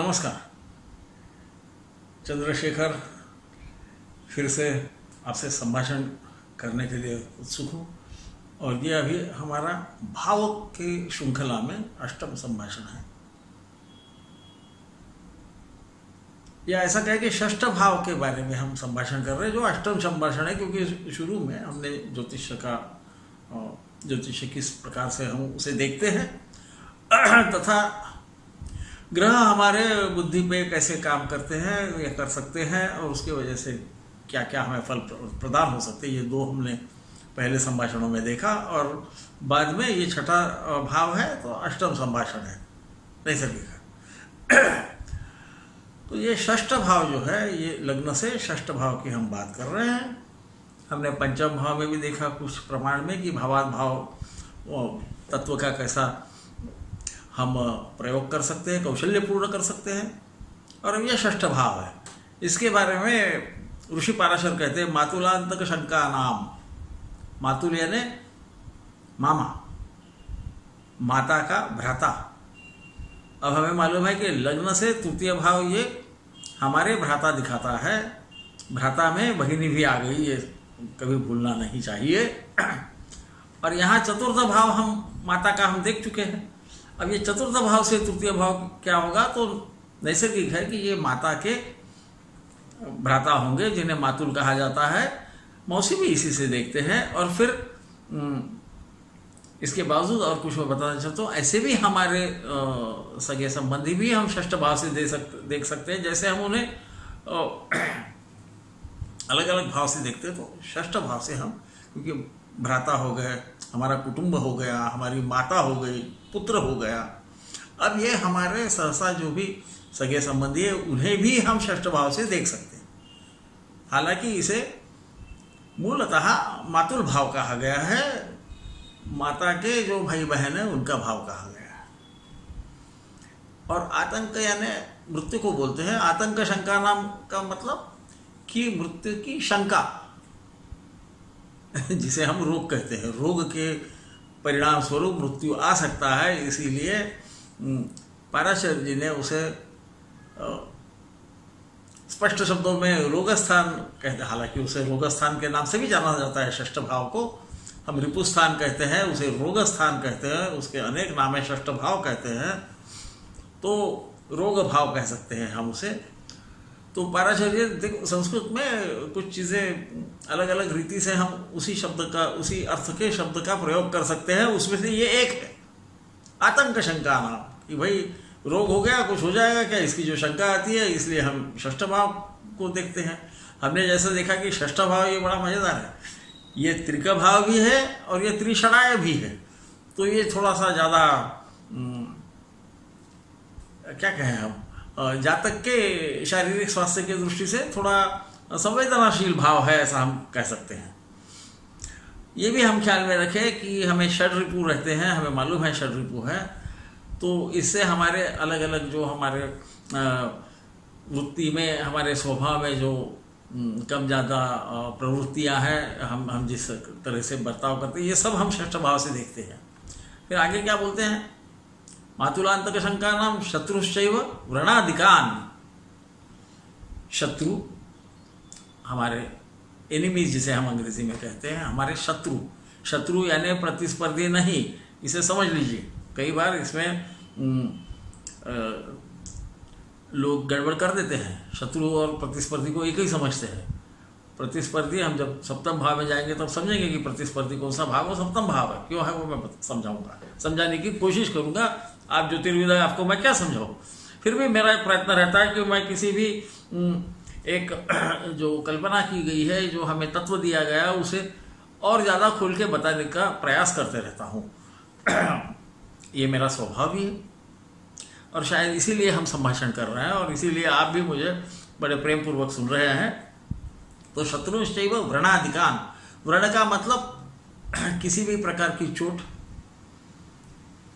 नमस्कार। चंद्रशेखर, फिर से आपसे संभाषण करने के लिए उत्सुक हूँ। और ये अभी हमारा भाव की श्रृंखला में अष्टम संभाषण है। या ऐसा कहे कि षष्ठ भाव के बारे में हम संभाषण कर रहे हैं, जो अष्टम संभाषण है, क्योंकि शुरू में हमने ज्योतिष का ज्योतिष किस प्रकार से हम उसे देखते हैं। तथा ग्रह हमारे बुद्धि पे कैसे काम करते हैं, या कर सकते हैं, और उसकी वजह से क्या क्या हमें फल प्रदान हो सकते हैं, ये दो हमने पहले संभाषणों में देखा, और बाद में ये छठा भाव है तो अष्टम संभाषण है। नैसर्गिक तो ये षष्ठ भाव जो है, ये लग्न से षष्ठ भाव की हम बात कर रहे हैं। हमने पंचम भाव में भी देखा कुछ प्रमाण में कि भावात भाव तत्व का कैसा हम प्रयोग कर सकते हैं कौशल्य पूर्ण कर सकते हैं, और यह षष्ठ भाव है। इसके बारे में ऋषि पाराशर कहते हैं मातुलांतक शंका नाम। मातुल यानी मामा। माता का भ्राता। अब हमें मालूम है कि लग्न से तृतीय भाव ये हमारे भ्राता दिखाता है। भ्राता में बहिनी भी आ गई, ये कभी भूलना नहीं चाहिए। और यहाँ चतुर्थ भाव हम, माता का हम देख चुके हैं। अब ये चतुर्थ भाव से तृतीय भाव क्या होगा? तो नैसर्गिक है कि ये माता के भ्राता होंगे, जिन्हें मातुल कहा जाता है। मौसी भी इसी से देखते हैं और फिर इसके बावजूद और कुछ मैं बताना चाहता हूँ, ऐसे भी हमारे सगे संबंधी भी हम षष्ठ भाव से दे सकते देख सकते हैं। जैसे हम उन्हें अलग अलग भाव से देखते हैं तो षष्ठ भाव से हम, क्योंकि भ्राता हो गए, हमारा कुटुंब हो गया, हमारी माता हो गई पुत्र हो गया। अब ये हमारे सहसा जो भी सगे संबंधी है, उन्हें भी हम षष्ठ भाव से देख सकते हैं। हालाँकि इसे मूलतः मातुल भाव कहा गया है। माता के जो भाई बहन है, उनका भाव कहा गया है। और आतंक यानी मृत्यु को बोलते हैं। आतंक शंका नाम का मतलब कि मृत्यु की शंका, जिसे हम रोग कहते हैं। रोग के परिणाम स्वरूप मृत्यु आ सकता है, इसीलिए पाराशर जी ने उसे स्पष्ट शब्दों में रोगस्थान कहते हालाँकि उसे रोगस्थान के नाम से भी जाना जाता है, षष्ठ भाव को। हम रिपुस्थान कहते हैं, उसे रोगस्थान कहते हैं, उसके अनेक नाम है, षष्ठ भाव कहते हैं। तो रोग भाव कह सकते हैं हम उसे। तो पाराशर्य, देखो, संस्कृत में कुछ चीज़ें अलग अलग रीति से हम उसी शब्द का, उसी अर्थ के शब्द का प्रयोग कर सकते हैं, उसमें से ये एक है। आतंक शंका नाम, कि भाई, रोग हो गया, कुछ हो जाएगा क्या? इसकी जो शंका आती है, इसलिए हम षष्ठ भाव को देखते हैं। हमने जैसा देखा कि षष्ठ भाव ये बड़ा मज़ेदार है। ये त्रिक भाव भी है और ये त्रिषणाय भी है। तो ये थोड़ा सा ज़्यादा क्या कहें हम? जातक के शारीरिक स्वास्थ्य के दृष्टि से थोड़ा संवेदनाशील भाव है, ऐसा हम कह सकते हैं। ये भी हम ख्याल में रखें कि हमें षड रिपु रहते हैं, हमें मालूम है षड रिपु है। तो इससे हमारे अलग अलग जो हमारे वृत्ति में, हमारे स्वभाव में जो कम ज़्यादा प्रवृत्तियाँ हैं, हम हम जिस तरह से बर्ताव करते हैं, ये सब हम षष्ठ भाव से देखते हैं। फिर आगे क्या बोलते हैं? नाम शत्रुश्चैव व्रणाधिकान। शत्रु, हमारे एनिमीज जिसे हम अंग्रेज़ी में कहते हैं, हमारे शत्रु। शत्रु यानी प्रतिस्पर्धी नहीं, इसे समझ लीजिए। कई बार इसमें लोग गड़बड़ कर देते हैं। शत्रु और प्रतिस्पर्धी को एक ही समझते हैं। प्रतिस्पर्धी, हम जब सप्तम भाव में जाएँगे तब समझेंगे कि प्रतिस्पर्धी कौन सा भाव है सप्तम भाव है। क्यों है, वो मैं समझाऊँगा। समझाने की कोशिश करूँगा। आप ज्योतिर्विदा आपको मैं क्या समझाऊँ? फिर भी मेरा प्रयत्न रहता है कि मैं किसी भी एक जो कल्पना की गई है, जो हमें तत्व दिया गया है, उसे और ज़्यादा खोल के बताने का प्रयास करते रहता हूँ। ये मेरा स्वभाव ही है। और शायद इसीलिए हम संभाषण कर रहे हैं, और इसीलिए आप भी मुझे बड़े प्रेम पूर्वक सुन रहे हैं। तो शत्रुश्चैव व्रणाधिकान। व्रण का मतलब किसी भी प्रकार की चोट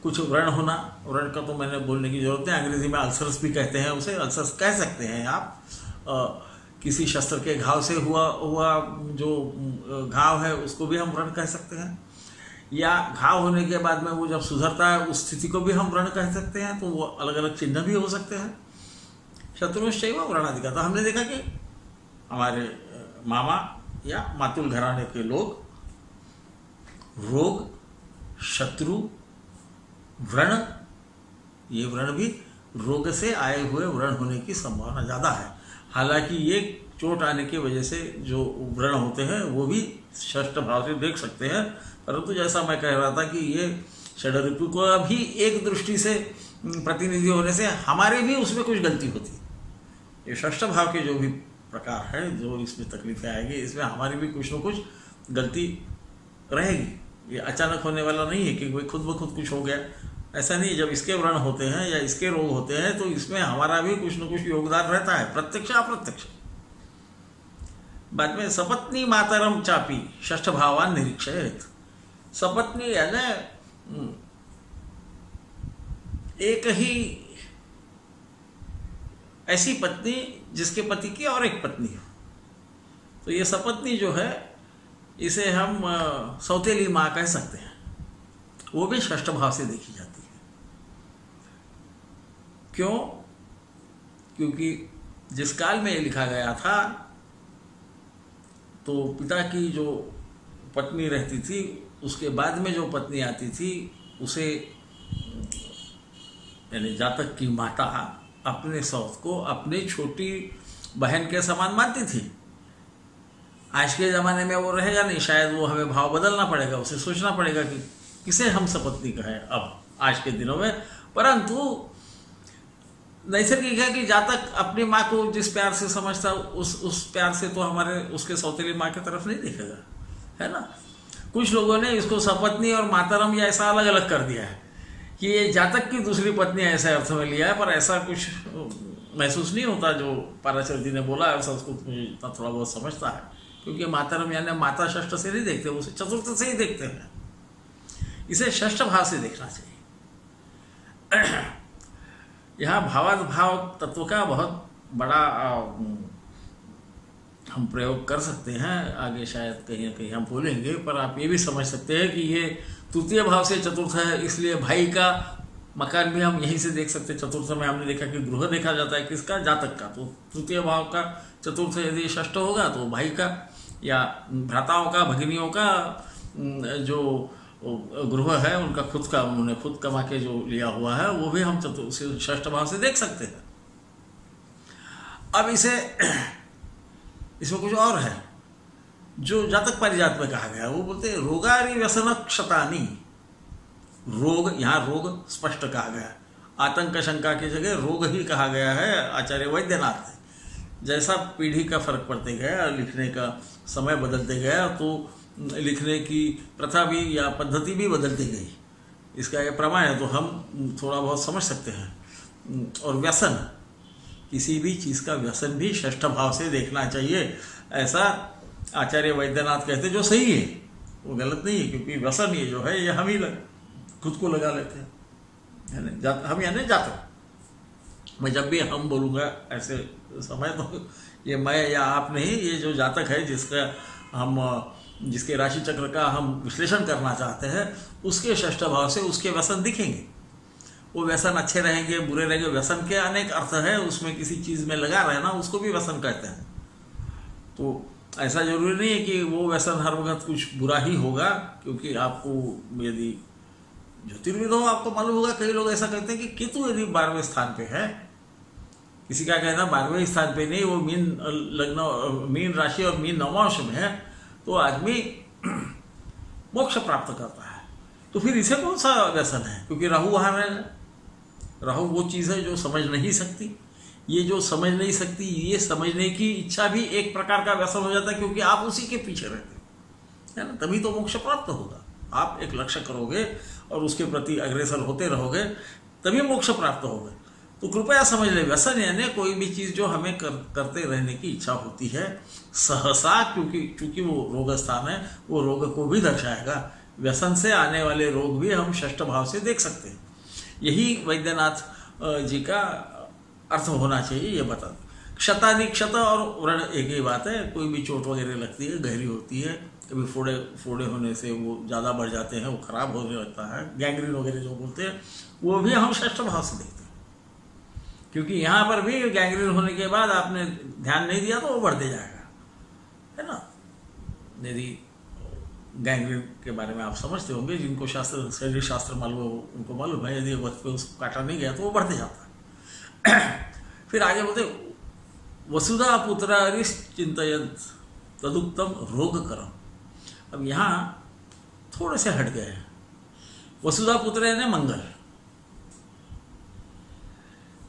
कुछ व्रण होना। व्रण का तो मैंने बोलने की ज़रूरत है अंग्रेज़ी में अल्सर्स भी कहते हैं उसे अल्सर्स कह सकते हैं आप। आ, किसी शस्त्र के घाव से हुआ हुआ जो घाव है उसको भी हम व्रण कह सकते हैं। या घाव होने के बाद में वो जब सुधरता है उस स्थिति को भी हम व्रण कह सकते हैं तो वो अलग अलग चिन्ह भी हो सकते हैं। शत्रुश्चैव व्रणाधिकार तो हमने देखा कि हमारे मामा या मातुल घराने के लोग, रोग, शत्रु, व्रण, ये व्रण भी रोग से आए हुए व्रण होने की संभावना ज़्यादा है। हालाँकि ये चोट आने की वजह से जो व्रण होते हैं, वो भी षष्ठ भाव से देख सकते हैं। परंतु जैसा मैं कह रहा था कि ये षडरिपु को अभी एक दृष्टि से प्रतिनिधि होने से हमारे भी उसमें कुछ गलती होती। है ये षष्ठ भाव के जो भी प्रकार है जो इसमें तकलीफें आएगी इसमें हमारी भी कुछ ना कुछ गलती रहेगी। ये अचानक होने वाला नहीं है कि कोई खुद ब खुद कुछ हो गया। ऐसा नहीं जब इसके व्रण होते हैं या इसके रोग होते हैं तो इसमें हमारा भी कुछ न कुछ योगदान रहता है प्रत्यक्ष अप्रत्यक्ष। बाद में सपत्नी मातरम चापी ष्ठ भावान निरीक्षित सपत्नी यानी हम्म, एक ही ऐसी पत्नी जिसके पति की और एक पत्नी हो। तो ये सपत्नी जो है, इसे हम सौतेली माँ कह सकते हैं। वो भी षष्ठ भाव से देखी जाती है। क्यों? क्योंकि जिस काल में ये लिखा गया था तो पिता की जो पत्नी रहती थी, उसके बाद में जो पत्नी आती थी, उसे, यानी जातक की माता अपने सौत को अपनी छोटी बहन के समान मानती थी। आज के ज़माने में वो रहेगा नहीं, शायद वो हमें भाव बदलना पड़ेगा, उसे सोचना पड़ेगा कि किसे हम सपत्नी कहें अब, आज के दिनों में। परंतु नैसर्गिक है कि जहाँ जातक अपनी माँ को जिस प्यार से समझता, उस उस प्यार से तो हमारे, उसके सौतेली माँ की तरफ़ नहीं देखेगा, है ना? कुछ लोगों ने इसको सपत्नी और मातरम या ऐसा अलग अलग कर दिया है। कि ये जातक की दूसरी पत्नी ऐसा अर्थ में लिया है, पर ऐसा कुछ महसूस नहीं होता जो पाराचर जी ने बोला है संस्कृत में इतना थोड़ा बहुत समझता है। क्योंकि मातरम यानी माता षष्ठ से नहीं देखते उसे चतुर्थ से ही देखते हैं। इसे षष्ठ भाव से देखना चाहिए। यहाँ भावाद भाव तत्व का बहुत बड़ा हम प्रयोग कर सकते हैं। आगे शायद कहीं ना कहीं हम बोलेंगे, पर आप ये भी समझ सकते हैं कि ये तृतीय भाव से चतुर्थ है, इसलिए भाई का मकान भी हम यहीं से देख सकते हैं। चतुर्थ में हमने देखा कि गृह देखा जाता है किसका? जातक का। तो तृतीय भाव का चतुर्थ यदि षष्ठ होगा तो भाई का या भ्राताओं का, भगिनियों का जो गृह है, उनका खुद का, उन्होंने खुद कमा के जो लिया हुआ है, वो भी हम चतुर्थ षष्ठ भाव से देख सकते हैं। अब इसे, इसमें कुछ और है। जो जातक पारिजात में कहा गया, वो बोलते हैं, रोगारी व्यसन क्षतानी। रोग, यहाँ रोग स्पष्ट कहा गया। आतंक शंका की जगह रोग ही कहा गया है, आचार्य वैद्यनाथ जैसा पीढ़ी का फ़र्क पड़ते गया लिखने का समय बदलते गया तो लिखने की प्रथा भी या पद्धति भी बदलती गई। इसका यह प्रमाण है तो हम थोड़ा बहुत समझ सकते हैं। और व्यसन, किसी भी चीज़ का व्यसन भी षष्ठ भाव से देखना चाहिए, ऐसा आचार्य वैद्यनाथ कहते जो सही है वो गलत नहीं है क्योंकि व्यसन ये जो है ये हम ही लग, खुद को लगा लेते हैं। जा, हम यानी जातक मैं जब भी हम बोलूँगा ऐसे समय तो ये मैं या आप नहीं ये जो जातक है जिसका हम जिसके राशि चक्र का हम विश्लेषण करना चाहते हैं उसके षष्ठ भाव से उसके व्यसन दिखेंगे। वो व्यसन अच्छे रहेंगे बुरे रहेंगे व्यसन के अनेक अर्थ है उसमें किसी चीज़ में लगा रहना उसको भी व्यसन कहते हैं। तो ऐसा ज़रूरी नहीं है कि वो व्यसन हर वक्त कुछ बुरा ही होगा, क्योंकि आपको यदि ज्योतिर्विद हो, आपको मालूम होगा, कई लोग ऐसा कहते हैं कि केतु यदि बारहवें स्थान पे है, किसी का कहना बारहवें स्थान पे नहीं, वो मीन लग्न, मीन राशि और मीन नवांश में है तो आदमी मोक्ष प्राप्त करता है। तो फिर इसे कौन सा व्यसन है? क्योंकि राहु वहाँ है, राहु वो चीज़ है जो समझ नहीं सकती। ये जो समझ नहीं सकती ये समझने की इच्छा भी एक प्रकार का व्यसन हो जाता है क्योंकि आप उसी के पीछे रहते है। ना? तभी तो मोक्ष प्राप्त होगा। आप एक लक्ष्य करोगे और उसके प्रति अग्रेसर होते रहोगे तभी मोक्ष प्राप्त होगा। तो कृपया समझ ले व्यसन यानी कोई भी चीज़ जो हमें कर, करते रहने की इच्छा होती है सहसा क्योंकि क्योंकि वो रोग स्थान है वो रोग को भी दर्शाएगा। व्यसन से आने वाले रोग भी हम षष्ठ भाव से देख सकते हैं। यही वैद्यनाथ जी का अर्थ होना चाहिए, ये बता क्षतादि क्षत और व्रण एक ही बात है, कोई भी चोट वगैरह लगती है, गहरी होती है, कभी फोड़े फोड़े होने से वो ज़्यादा बढ़ जाते हैं, वो खराब होने लगता है, गैंग्रीन वगैरह जो बोलते हैं, वो भी हम श्रेष्ठ भाव से देखते हैं। क्योंकि यहाँ पर भी गैंग्रीन होने के बाद आपने ध्यान नहीं दिया तो वो बढ़ते जाएगा, है ना? यदि गैंग्रीन के बारे में आप समझते होंगे, जिनको शास्त्र, शरीर शास्त्र मालूम उनको मालूम है, यदि वक्त पे उसको काटा नहीं गया तो वो बढ़ते जाता है। फिर आगे बोलते, वसुधा पुत्र चिंतयंत तदुक्तम रोग करम अब यहाँ थोड़े से हट गए हैं। वसुधा पुत्र यानी मंगल।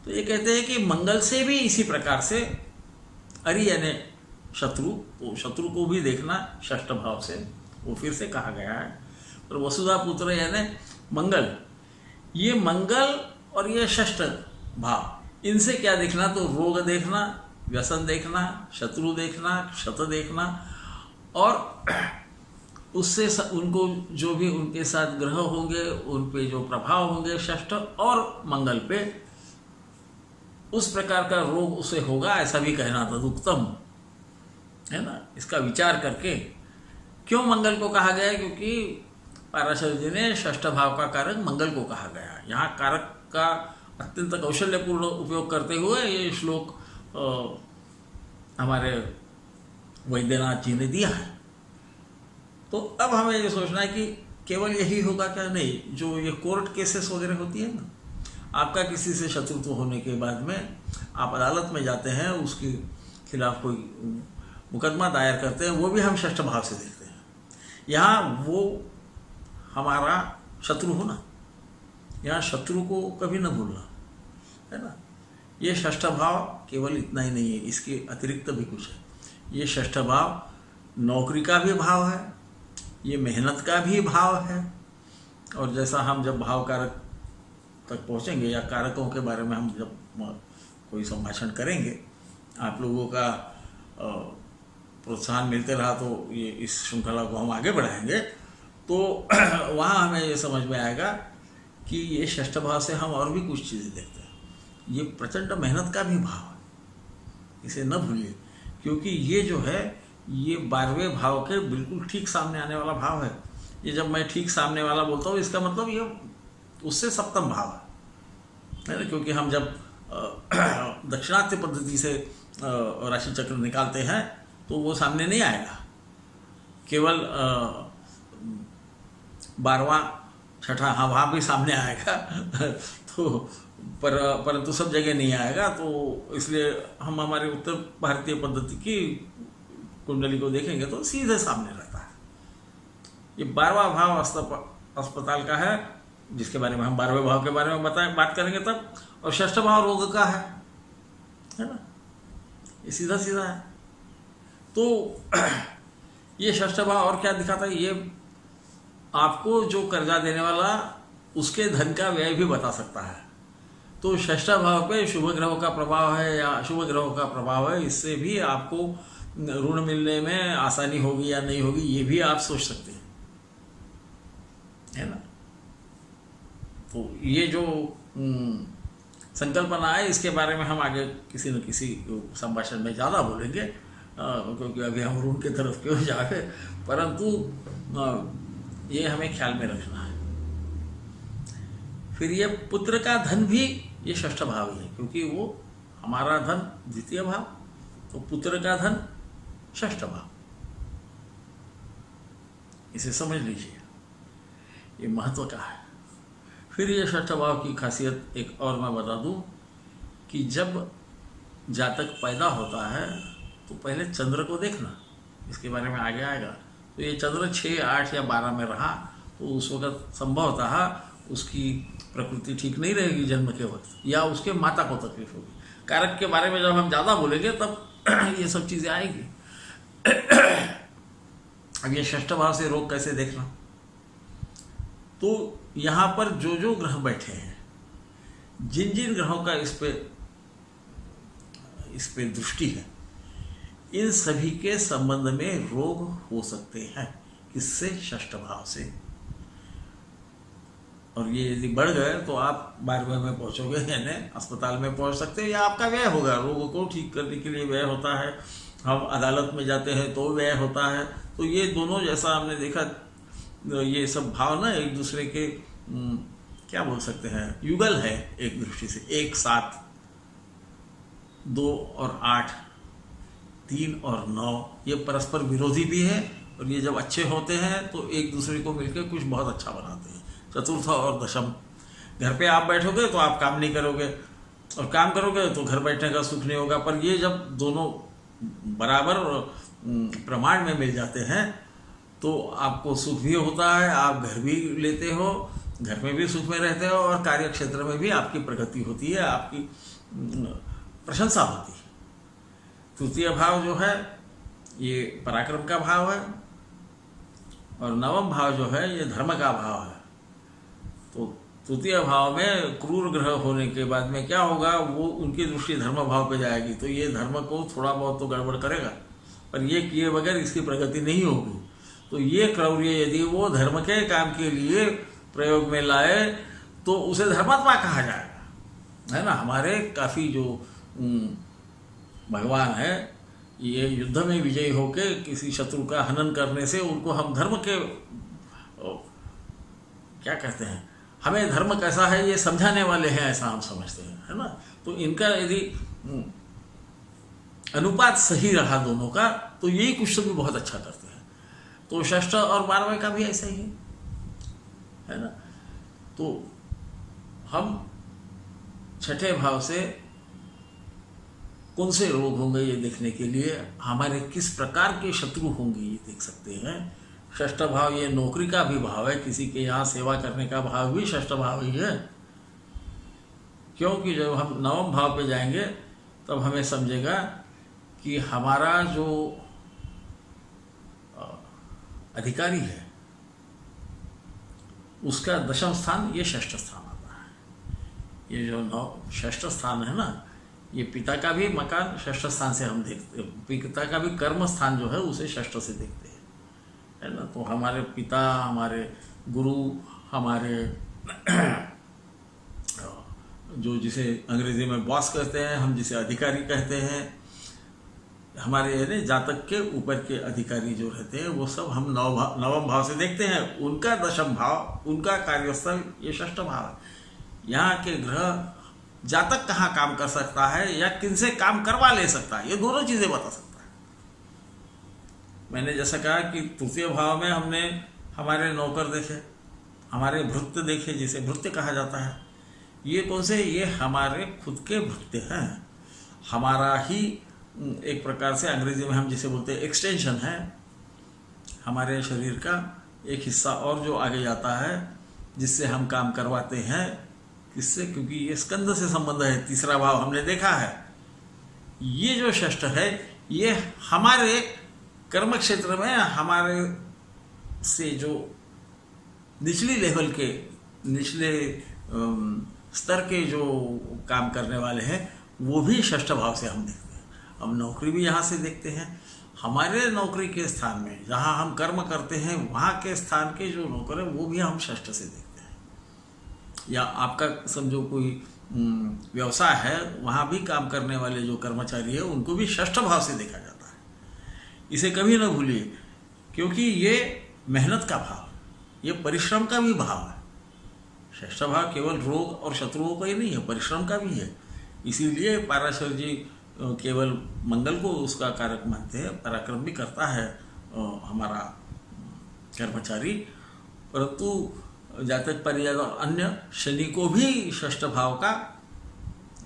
तो ये कहते हैं कि मंगल से भी इसी प्रकार से अरि यानी शत्रु शत्रु को भी देखना षष्ठ भाव से, वो फिर से कहा गया है। और वसुधा पुत्र यानी मंगल, ये मंगल और ये षष्ठ भाव। इनसे क्या देखना? तो रोग देखना, व्यसन देखना, शत्रु देखना, क्षत देखना। और उससे उनको जो भी उनके साथ ग्रह होंगे उन पे जो प्रभाव होंगे षष्ठ और मंगल पे, उस प्रकार का रोग उसे होगा ऐसा भी कहना था उत्तम। है ना? इसका विचार करके। क्यों मंगल को कहा गया? क्योंकि पाराशर जी ने षष्ठ भाव का कारक मंगल को कहा गया। यहाँ कारक का अत्यंत कौशल्यपूर्ण उपयोग करते हुए ये श्लोक हमारे वैद्यनाथ जी ने दिया है। तो अब हमें ये सोचना है कि केवल यही होगा क्या? नहीं, जो ये कोर्ट केसेस वगैरह होती है ना, आपका किसी से शत्रुत्व होने के बाद में आप अदालत में जाते हैं, उसके खिलाफ कोई मुकदमा दायर करते हैं, वो भी हम षष्ठ भाव से देखते हैं। यहाँ वो हमारा शत्रु होना यहाँ शत्रु को कभी न भूलना। है ना? ये षष्ठ भाव केवल इतना ही नहीं है, इसके अतिरिक्त भी कुछ है। ये षष्ठ भाव नौकरी का भी भाव है, ये मेहनत का भी भाव है, और जैसा हम जब भाव कारक तक पहुँचेंगे या कारकों के बारे में हम जब कोई संभाषण करेंगे, आप लोगों का प्रोत्साहन मिलते रहा तो ये इस श्रृंखला को हम आगे बढ़ाएँगे तो वहाँ हमें ये समझ में आएगा कि ये षष्ठ भाव से हम और भी कुछ चीज़ें देखते हैं। ये प्रचंड मेहनत का भी भाव है। इसे न भूलिए। क्योंकि ये जो है, ये बारहवें भाव के बिल्कुल ठीक सामने आने वाला भाव है। ये जब मैं ठीक सामने वाला बोलता हूँ, इसका मतलब ये उससे सप्तम भाव है। ना? क्योंकि हम जब दक्षिणात्य पद्धति से राशि चक्र निकालते हैं तो वो सामने नहीं आएगा। केवल बारवा छठा हाँ वहाँ भी सामने आएगा। तो पर, परंतु सब जगह नहीं आएगा तो इसलिए हम हमारे उत्तर भारतीय पद्धति की कुंडली को देखेंगे तो सीधे सामने रहता है। ये बारवा भाव अस्पताल का है, जिसके बारे में हम बारहवें भाव के बारे में बताएँ, बात करेंगे तब। और षष्ठ भाव रोग का है है ना? ये सीधा सीधा है। तो ये षष्ठ भाव और क्या दिखाता है? ये आपको जो कर्जा देने वाला, उसके धन का व्यय भी बता सकता है। तो षष्ठ भाव पे शुभ ग्रहों का प्रभाव है या अशुभ ग्रहों का प्रभाव है इससे भी आपको ऋण मिलने में आसानी होगी या नहीं होगी ये भी आप सोच सकते हैं। है ना? तो ये जो हम्म, संकल्पना है इसके बारे में हम आगे किसी न किसी संभाषण में ज़्यादा बोलेंगे क्योंकि अभी हम ऋण की तरफ़ क्यों जाए परंतु ये हमें ख्याल में रखना है। फिर ये पुत्र का धन भी ये षष्ठ भाव है, क्योंकि वो हमारा धन, द्वितीय भाव तो पुत्र का धन, षष्ठ भाव इसे समझ लीजिए। ये महत्व का है। फिर ये षष्ठ भाव की खासियत एक और मैं बता दूँ कि जब जातक पैदा होता है तो पहले चंद्र को देखना। इसके बारे में आगे आएगा। तो ये चंद्र छः आठ या बारह में रहा तो उस वक्त संभवतः उसकी प्रकृति ठीक नहीं रहेगी जन्म के वक्त, या उसके माता को तकलीफ़ होगी। कारक के बारे में जब हम ज़्यादा बोलेंगे, तब ये सब चीज़ें आएगी। अब ये षष्ठ भाव से रोग कैसे देखना? तो यहाँ पर जो जो ग्रह बैठे हैं जिन जिन ग्रहों का इस पे इस पे दृष्टि है, इन सभी के संबंध में रोग हो सकते हैं। किससे? षष्ठ भाव से। और ये यदि बढ़ गए तो आप बारहवें में पहुंचोगे, यानी अस्पताल में पहुँच सकते हैं, या आपका व्यय होगा। रोग को ठीक करने के लिए व्यय होता है। हम अदालत में जाते हैं तो व्यय होता है। तो ये दोनों जैसा हमने देखा, ये सब भाव ना एक दूसरे के क्या बोल सकते हैं, युगल है एक दृष्टि से। एक साथ दो और आठ, तीन और नौ, ये परस्पर विरोधी भी है, और ये जब अच्छे होते हैं तो एक दूसरे को मिलकर कुछ बहुत अच्छा बनाते हैं। चतुर्थ और दशम। घर पे आप बैठोगे तो आप काम नहीं करोगे। और काम करोगे तो घर बैठने का सुख नहीं होगा। पर ये जब दोनों बराबर प्रमाण में मिल जाते हैं तो आपको सुख भी होता है, आप घर भी लेते हो, घर में भी सुख में रहते हो और कार्य क्षेत्र में भी आपकी प्रगति होती है, आपकी प्रशंसा होती है। तृतीय भाव जो है, ये पराक्रम का भाव है। और नवम भाव जो है, ये धर्म का भाव है। तो तृतीय भाव में क्रूर ग्रह होने के बाद में क्या होगा? वो उनकी दृष्टि धर्म भाव पे जाएगी। तो ये धर्म को थोड़ा बहुत तो गड़बड़ करेगा। पर ये किए बगैर इसकी प्रगति नहीं होगी। तो ये क्रौर्य यदि वो धर्म के काम के लिए प्रयोग में लाए तो उसे धर्मात्मा कहा जाएगा। है ना? हमारे काफ़ी जो भगवान है, ये युद्ध में विजयी होके किसी शत्रु का हनन करने से उनको हम धर्म के क्या कहते हैं? हमें धर्म कैसा है, ये समझाने वाले हैं, ऐसा हम समझते हैं, है ना? तो इनका यदि अनुपात सही रहा दोनों का तो यही कुछ भी बहुत अच्छा करते हैं। तो षष्ठ और बारहवें का भी ऐसा है है ना? तो हम छठे भाव से कौन से रोग होंगे ये देखने के लिए, हमारे किस प्रकार के शत्रु होंगे ये देख सकते हैं। षष्ठ भाव ये नौकरी का भी भाव है, किसी के यहाँ सेवा करने का भाव भी षष्ठ भाव ही है। क्योंकि जब हम नवम भाव पे जाएँगे, तब हमें समझेगा कि हमारा जो अधिकारी है, उसका दशम स्थान ये षष्ठ स्थान आता है। ये जो नव षष्ठ स्थान है ना, ये पिता का भी मकान षष्ठ स्थान से हम देखते, पिता का भी कर्म स्थान जो है, उसे षष्ठ से देखते हैं। है ना? तो हमारे पिता, हमारे गुरु, हमारे जो जिसे अंग्रेज़ी में बॉस कहते हैं, हम जिसे अधिकारी कहते हैं, हमारे यानी जातक के ऊपर के अधिकारी जो रहते हैं, वो सब हम नव भाव नवम भाव से देखते हैं। उनका दशम भाव, उनका कार्यस्थल, ये षष्ठ भाव है। यहाँ के ग्रह जातक कहाँ काम कर सकता है, या किनसे काम करवा ले सकता है, ये दोनों चीज़ें बता सकते मैंने जैसा कहा कि तृतीय भाव में हमने हमारे नौकर देखे, हमारे भृत्य देखे, जिसे भृत्य कहा जाता है। ये कौन से? ये हमारे खुद के भृत्य हैं। हमारा ही एक प्रकार से अंग्रेज़ी में हम जिसे बोलते हैं एक्सटेंशन है। हमारे शरीर का एक हिस्सा और जो आगे जाता है, जिससे हम काम करवाते हैं, किससे? क्योंकि ये स्कंद से संबंध है, तीसरा भाव हमने देखा है। ये जो षष्ठ है, ये हमारे कर्म क्षेत्र में हमारे से जो निचली लेवल के, निचले स्तर के जो काम करने वाले हैं, वो भी षष्ठ भाव से हम देखते हैं। हम नौकरी भी यहाँ से देखते हैं। हमारे नौकरी के स्थान में जहाँ हम कर्म करते हैं, वहाँ के स्थान के जो नौकर है, वो भी हम षष्ठ से देखते हैं। या आपका समझो कोई व्यवसाय है, वहाँ भी काम करने वाले जो कर्मचारी है, उनको भी षष्ठ भाव से देखा जाता है। इसे कभी ना भूलिए, क्योंकि ये मेहनत का भाव, ये परिश्रम का भी भाव है। षष्ठ भाव केवल रोग और शत्रुओं का ही नहीं है, परिश्रम का भी है। इसीलिए पाराशर जी केवल मंगल को उसका कारक मानते हैं, पराक्रम भी करता है हमारा कर्मचारी। परंतु जातक परिजात और अन्य शनि को भी षष्ठ भाव का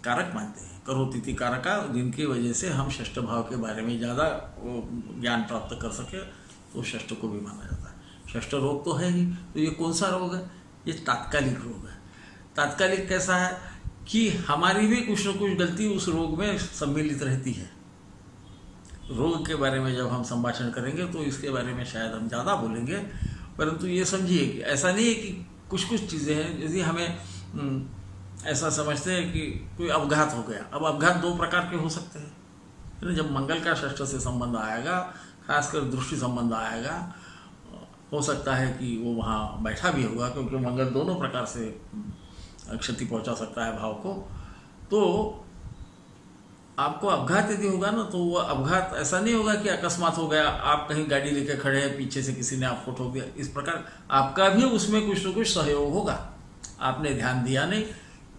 कारक मानते हैं। करो तिथि कारका जिनकी वजह से हम षष्ठ भाव के बारे में ज़्यादा ज्ञान प्राप्त कर सके तो षष्ठ को भी माना जाता है। षष्ठ रोग तो है ही। तो ये कौन सा रोग है? ये तात्कालिक रोग है। तात्कालिक कैसा है कि हमारी भी कुछ न कुछ गलती उस रोग में सम्मिलित रहती है। रोग के बारे में जब हम संभाषण करेंगे तो इसके बारे में शायद हम ज़्यादा बोलेंगे। परंतु ये समझिए कि ऐसा नहीं है कि कुछ कुछ चीज़ें हैं यदि हमें हम्म, ऐसा समझते हैं कि कोई अवघात हो गया। अब अवघात दो प्रकार के हो सकते हैं। जब मंगल का षष्ठ से संबंध आएगा, खासकर दृष्टि संबंध आएगा, हो सकता है कि वो वहाँ बैठा भी होगा, क्योंकि मंगल दोनों प्रकार से क्षति पहुँचा सकता है भाव को। तो आपको अपघात यदि होगा ना तो वो अपघात ऐसा नहीं होगा कि अकस्मात हो गया, आप कहीं गाड़ी लेकर खड़े हैं, पीछे से किसी ने आपको ठोक दिया। इस प्रकार आपका भी उसमें कुछ ना कुछ सहयोग होगा। आपने ध्यान दिया नहीं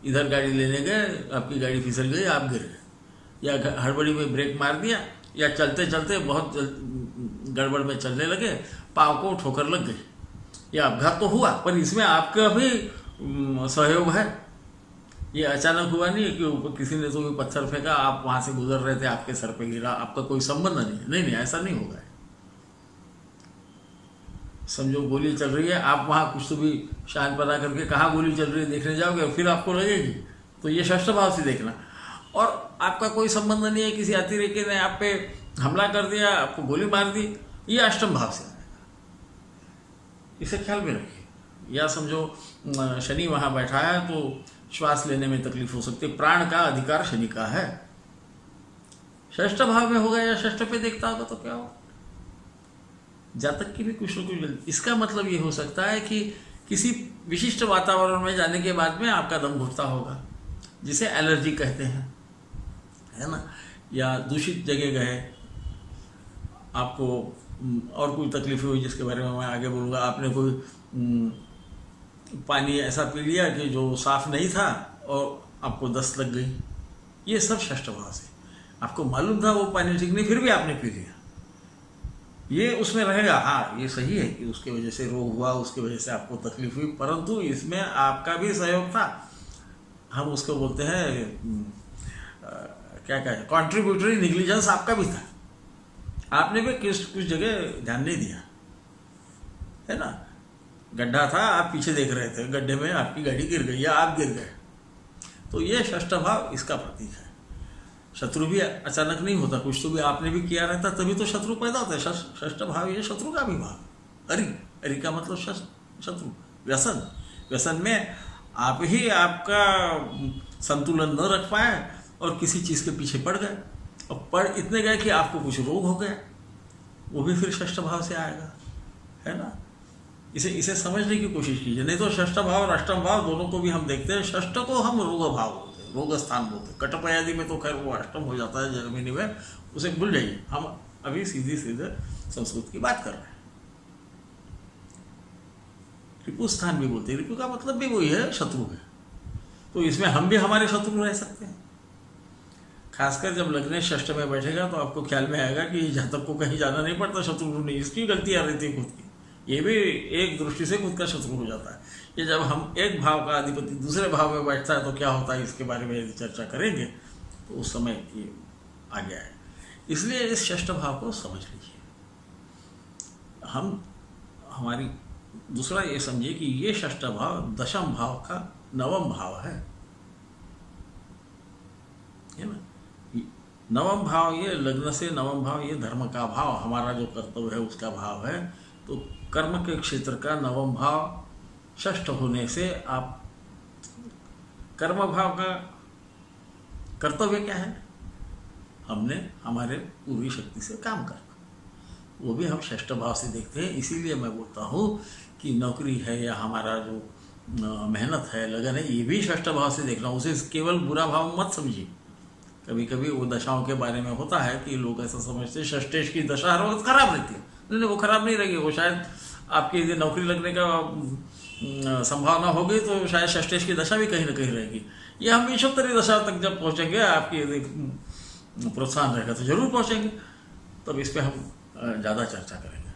इधर गाड़ी लेने गए आपकी गाड़ी फिसल गई, आप गिर गए। या हड़बड़ी में ब्रेक मार दिया, या चलते चलते बहुत गड़बड़ में चलने लगे, पाव को ठोकर लग गई या अपघात तो हुआ, पर इसमें आपका भी सहयोग है। ये अचानक हुआ नहीं कि किसी ने तो भी पत्थर फेंका, आप वहाँ से गुजर रहे थे, आपके सर पे गिरा, आपका कोई संबंध नहीं है। नहीं नहीं, ऐसा नहीं होगा। समझो गोली चल रही है, आप वहाँ कुछ तो भी शान पता करके कहा गोली चल रही है, देखने जाओगे और फिर आपको लगेगी। तो ये षष्ठ भाव से देखना। और आपका कोई संबंध नहीं है, किसी अतिरेकी ने आप पे हमला कर दिया, आपको गोली मार दी, ये अष्टम भाव से इसे ख्याल में रखिए। या समझो शनि वहाँ बैठा है तो श्वास लेने में तकलीफ़ हो सकती है। प्राण का अधिकार शनि का है। षष्ठ भाव में होगा या षष्ठ पे देखता होगा तो क्या होगा? जातक की भी कुछ न कुछ गलती इसका मतलब ये हो सकता है कि किसी विशिष्ट वातावरण में जाने के बाद में आपका दम घुटता होगा, जिसे एलर्जी कहते हैं। है ना? या दूषित जगह गए। आपको और कोई तकलीफ़ हुई जिसके बारे में मैं आगे बोलूँगा। आपने कोई पानी ऐसा पी लिया कि जो साफ़ नहीं था और आपको दस्त लग गई। ये सब षष्ठ भाव से। आपको मालूम था वो पानी ठीक नहीं, फिर भी आपने पी लिया। ये उसमें रहेगा हाँ ये सही है कि उसके वजह से रोग हुआ, उसके वजह से आपको तकलीफ़ हुई, परंतु इसमें आपका भी सहयोग था। हम उसको बोलते हैं क्या कहते कॉन्ट्रीब्यूटरी निग्लिजेंस आपका भी था। आपने भी किस, कुछ जगह ध्यान नहीं दिया, है ना? गड्ढा था, आप पीछे देख रहे थे, गड्ढे में आपकी गाड़ी गिर गई या आप गिर गए। तो ये षष्ठ भाव इसका प्रतीक है। शत्रु भी अचानक नहीं होता, कुछ तो भी आपने भी किया रहता, तभी तो शत्रु पैदा होता है। षष्ठ भाव ये शत्रु का भी भाव। अरि अरि का मतलब शत्रु। व्यसन। व्यसन में आप ही आपका संतुलन न रख पाए और किसी चीज़ के पीछे पड़ गए। और पढ़ इतने गए कि आपको कुछ रोग हो गया वो भी फिर षष्ठ भाव से आएगा। है ना? इसे इसे समझने की कोशिश कीजिए। नहीं तो षष्ठ भाव और अष्टम भाव दोनों को भी हम देखते हैं। षष्ठ को हम रोग भाव। रोग स्थान बोलते हैं। कटपयादि में तो खैर वो अष्टम हो जाता है जर्मनी में, उसे भूल जाइए। हम अभी सीधी सीधे संस्कृत की बात कर रहे हैं। रिपु स्थान भी बोलते हैं। रिपु का मतलब भी वही है शत्रु है तो इसमें हम भी हमारे शत्रु रह सकते हैं। खासकर जब लगने षष्ठ में बैठेगा तो आपको ख्याल में आएगा कि जातक को कहीं जाना नहीं पड़ता शत्रु नहीं इसकी गलती आ रही थी खुद की। ये भी एक दृष्टि से खुद का शत्रु हो जाता है। ये जब हम एक भाव का अधिपति दूसरे भाव में बैठता है तो क्या होता है, इसके बारे में यदि चर्चा करेंगे तो उस समय ये आ गया है इसलिए इस षष्ठ भाव को समझ लीजिए। हम, हमारी, दूसरा ये समझिए कि ये षष्ठ भाव दशम भाव का नवम भाव है। है ना? नवम भाव ये लग्न से नवम भाव, ये धर्म का भाव, हमारा जो कर्तव्य है उसका भाव है तो कर्म के क्षेत्र का नवम भाव षष्ठ होने से आप कर्म भाव का कर्तव्य क्या है? हमने हमारे पूरी शक्ति से काम करना वो भी हम षष्ठ भाव से देखते हैं। इसीलिए मैं बोलता हूँ कि नौकरी है या हमारा जो मेहनत है, लगन है, ये भी षष्ठ भाव से देखना। उसे केवल बुरा भाव मत समझिए। कभी कभी वो दशाओं के बारे में होता है कि लोग ऐसा समझते षष्टेश की दशा हर वक्त खराब रहती है। नहीं नहीं, वो खराब नहीं रहेगी। वो शायद आपकी यदि नौकरी लगने का संभावना होगी तो शायद षष्टेश की दशा भी कहीं ना कहीं रहेगी। ये हम ईशोत्तरी दशा तक जब पहुँचेंगे, आपकी यदि प्रोत्साहन रहेगा तो ज़रूर पहुँचेंगे। तब इस पर हम ज़्यादा चर्चा करेंगे।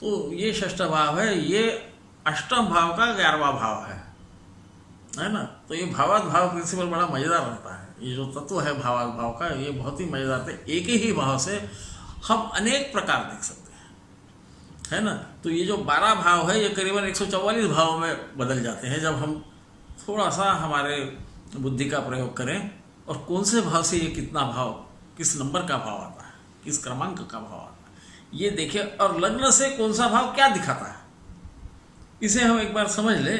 तो ये षष्ठ भाव है, ये अष्टम भाव का ग्यारहवा भाव है। है ना? तो ये भावात भाव प्रिंसिपल बड़ा मज़ेदार रहता है। ये जो तत्व है भावात भाव का, ये बहुत ही मज़ेदार है। एक ही भाव से हम अनेक प्रकार देख सकते हैं। है ना? तो ये जो बारह भाव है, ये करीबन 144 भाव में बदल जाते हैं। जब हम थोड़ा सा हमारे बुद्धि का प्रयोग करें, और कौन से भाव से ये कितना भाव, किस नंबर का भाव आता है, किस क्रमांक का भाव आता है, ये देखिए, और लग्न से कौन सा भाव क्या दिखाता है? इसे हम एक बार समझ ले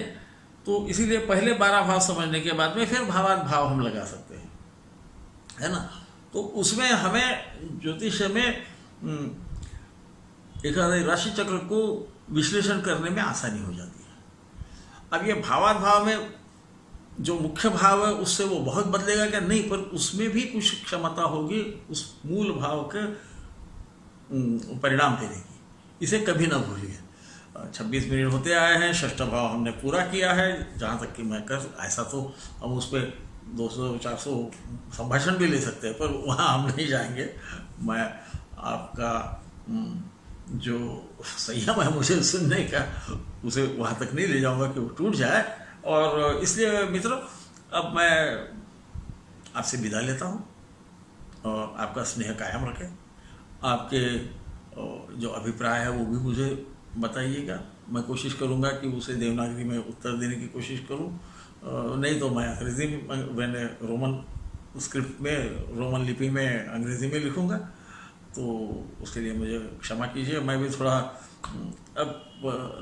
तो इसीलिए पहले बारह भाव समझने के बाद में फिर भावात भाव हम लगा सकते हैं। है ना? तो उसमें हमें ज्योतिष में हम्म, राशि चक्र को विश्लेषण करने में आसानी हो जाती है। अब ये भावात भाव में जो मुख्य भाव है उससे वो बहुत बदलेगा क्या? नहीं पर उसमें भी कुछ क्षमता होगी उस मूल भाव के परिणाम देने की इसे कभी ना भूलिए। छब्बीस मिनट होते आए हैं षष्ठ भाव हमने पूरा किया है जहाँ तक कि मैं कर ऐसा तो हम उस पर दो सौ चार सौ संभाषण भी ले सकते हैं पर वहाँ हम नहीं जाएँगे। मैं आपका जो संयम है मुझे सुनने का, उसे वहाँ तक नहीं ले जाऊँगा कि वो टूट जाए। और इसलिए मित्रों, अब मैं आपसे विदा लेता हूँ। और आपका स्नेह कायम रखें। आपके जो अभिप्राय है वो भी मुझे बताइएगा। मैं कोशिश करूँगा कि उसे देवनागरी में उत्तर देने की कोशिश करूँ। नहीं तो मैं अंग्रेज़ी में, मैंने रोमन स्क्रिप्ट में, रोमन लिपि में अंग्रेज़ी में लिखूँगा। तो उसके लिए मुझे क्षमा कीजिए, मैं भी थोड़ा, अब,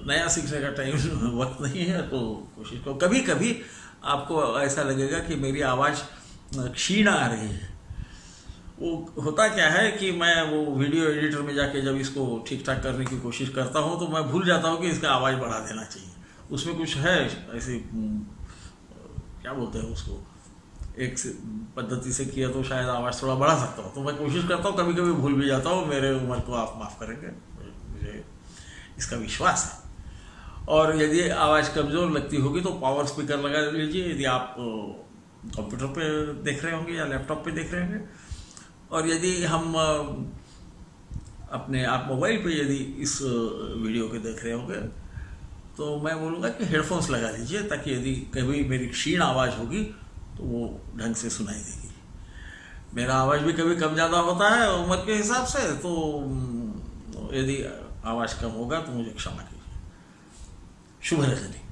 नया सीखने का टाइम वक्त नहीं है तो कोशिश करो। कभी कभी आपको ऐसा लगेगा कि मेरी आवाज़ क्षीण आ रही है। वो होता क्या है कि मैं वो वीडियो एडिटर में जाके जब इसको ठीक ठाक करने की कोशिश करता हूँ तो मैं भूल जाता हूँ कि इसका आवाज़ बढ़ा देना चाहिए। उसमें कुछ है ऐसी, क्या बोलते हैं उसको? एक पद्धति से किया तो शायद आवाज़ थोड़ा बढ़ा सकता हूँ। तो मैं कोशिश करता हूँ कभी कभी भूल भी जाता हूँ। मेरे उम्र को आप माफ़ करेंगे। मुझे इसका विश्वास है। और यदि आवाज़ कमज़ोर लगती होगी तो पावर स्पीकर लगा लीजिए। यदि आप कंप्यूटर पे देख रहे होंगे या लैपटॉप पे देख रहे होंगे। और यदि हम अपने आप मोबाइल पे यदि इस वीडियो को देख रहे होंगे तो मैं बोलूँगा कि हेडफोन्स लगा लीजिए ताकि यदि कभी मेरी क्षीण आवाज़ होगी तो वो ढंग से सुनाई देगी। मेरा आवाज़ भी कभी कम ज़्यादा होता है उम्र के हिसाब से तो यदि आवाज़ कम होगा तो मुझे क्षमा कीजिए। शुभ रजनी।